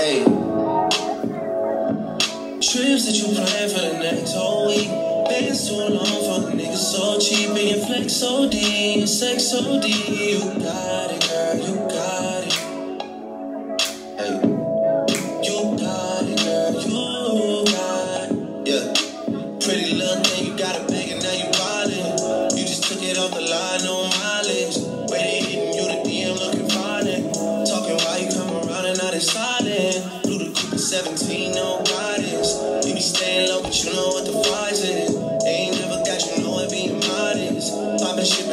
Hey. Trips that you plan for the next whole week. Been too long for the niggas so cheap. Being flex so deep, sex so deep. You got it, girl, you got it. Hey. You got it, girl, you got it. Yeah. Pretty little thing, you got a bag and now you wildin'. You just took it off the line, no 17, no guidance. You be staying low, but you know what the price is. Ain't never got you know it being modest. Poppin' shit,